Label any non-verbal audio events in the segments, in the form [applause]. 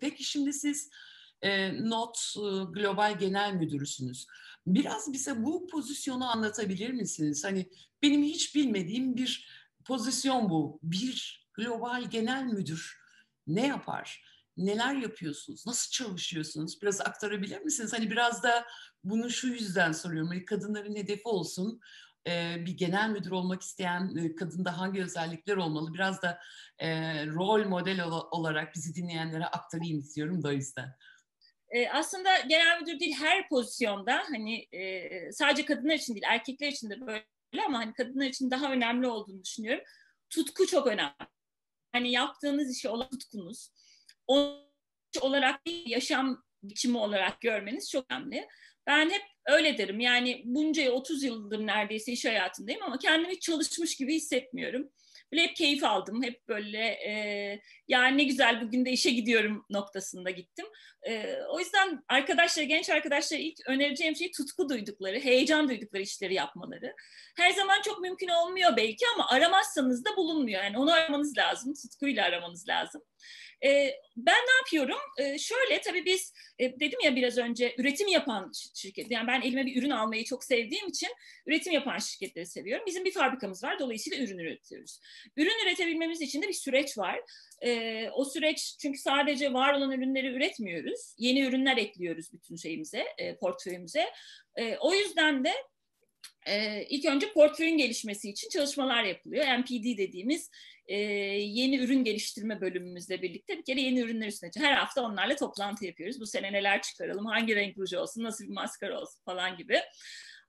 Peki şimdi siz e, Not e, Global Genel Müdürüsünüz. Biraz bize bu pozisyonu anlatabilir misiniz? Hani benim hiç bilmediğim bir pozisyon bu. Bir global genel müdür ne yapar? Neler yapıyorsunuz? Nasıl çalışıyorsunuz? Biraz aktarabilir misiniz? Hani biraz da bunu şu yüzden soruyorum. Hani kadınların hedefi olsun. Bir genel müdür olmak isteyen kadında hangi özellikler olmalı? Biraz da rol model olarak bizi dinleyenlere aktarayım istiyorum da o yüzden. aslında genel müdür değil her pozisyonda hani sadece kadınlar için değil erkekler için de böyle ama hani kadınlar için daha önemli olduğunu düşünüyorum. Tutku çok önemli. Hani yaptığınız işi olan tutkunuz. Onu olarak yaşam biçimi olarak görmeniz çok önemli. Ben hep öyle derim. Yani bunca 30 yıldır neredeyse iş hayatındayım ama kendimi çalışmış gibi hissetmiyorum. Böyle hep keyif aldım. Hep böyle e, yani ne güzel bugün de işe gidiyorum noktasında gittim. E, o yüzden arkadaşlar, genç arkadaşlar ilk önereceğim şey tutku duydukları, heyecan duydukları işleri yapmaları. Her zaman çok mümkün olmuyor belki ama aramazsanız da bulunmuyor. Yani onu aramanız lazım, tutkuyla aramanız lazım. E, ben ne yapıyorum? E, şöyle tabii biz e, dedim ya biraz önce üretim yapan şirket. Yani ben elime bir ürün almayı çok sevdiğim için üretim yapan şirketleri seviyorum. Bizim bir fabrikamız var. Dolayısıyla ürün üretiyoruz. Ürün üretebilmemiz için de bir süreç var. E, o süreç çünkü sadece var olan ürünleri üretmiyoruz. Yeni ürünler ekliyoruz bütün şeyimize, e, portföyümüze. E, o yüzden de e, ilk önce portföyün gelişmesi için çalışmalar yapılıyor. MPD dediğimiz e, yeni ürün geliştirme bölümümüzle birlikte bir kere yeni ürünler üstüne her hafta onlarla toplantı yapıyoruz. Bu sene neler çıkaralım, hangi renk ruj olsun, nasıl bir maskara olsun falan gibi.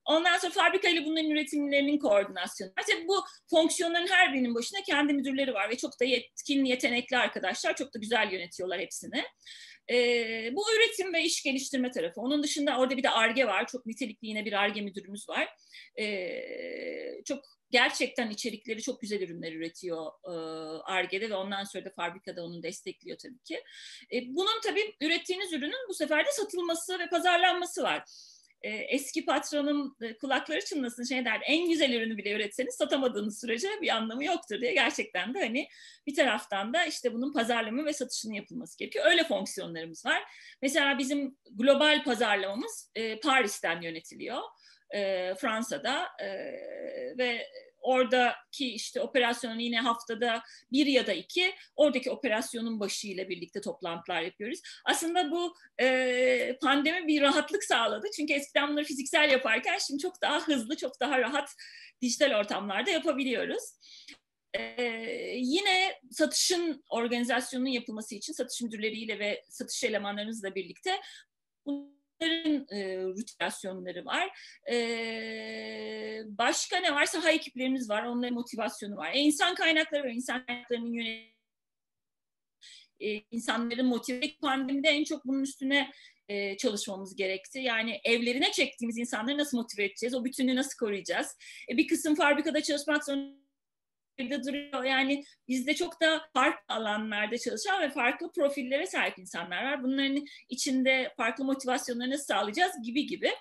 Ondan sonra fabrika ile bunların üretimlerinin koordinasyonu. İşte bu fonksiyonların her birinin başında kendi müdürleri var ve çok da yetkin, yetenekli arkadaşlar. Çok da güzel yönetiyorlar hepsini. Ee, bu üretim ve iş geliştirme tarafı. Onun dışında orada bir de ARGE var. Çok nitelikli yine bir ARGE müdürümüz var. Ee, çok gerçekten içerikleri çok güzel ürünler üretiyor ARGE'de ve ondan sonra da fabrikada onu destekliyor tabii ki. E, bunun tabii ürettiğiniz ürünün bu sefer de satılması ve pazarlanması var e, eski patronum e, kulakları çınlasın şey derdi en güzel ürünü bile üretseniz satamadığınız sürece bir anlamı yoktur diye gerçekten de hani bir taraftan da işte bunun pazarlama ve satışının yapılması gerekiyor. Öyle fonksiyonlarımız var. Mesela bizim global pazarlamamız e, Paris'ten yönetiliyor. E, Fransa'da e, ve oradaki işte operasyonun yine haftada bir ya da iki oradaki operasyonun başı ile birlikte toplantılar yapıyoruz. Aslında bu e, pandemi bir rahatlık sağladı. Çünkü eskiden bunları fiziksel yaparken şimdi çok daha hızlı, çok daha rahat dijital ortamlarda yapabiliyoruz. Ee, yine satışın organizasyonunun yapılması için satış müdürleriyle ve satış elemanlarımızla birlikte Bunların e, rutinasyonları var. E, başka ne var? Saha ekiplerimiz var. Onların motivasyonu var. E, insan kaynakları var. İnsan kaynaklarının yönetimi e, insanların motive pandemide en çok bunun üstüne e, çalışmamız gerekti. Yani evlerine çektiğimiz insanları nasıl motive edeceğiz? O bütünlüğü nasıl koruyacağız? E, bir kısım fabrikada çalışmak zorunda duruyor. Yani bizde çok da farklı alanlarda çalışan ve farklı profillere sahip insanlar var. Bunların içinde farklı motivasyonlarını sağlayacağız gibi gibi.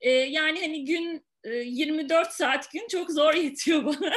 Ee, yani hani gün 24 e, saat gün çok zor yetiyor bana. [laughs]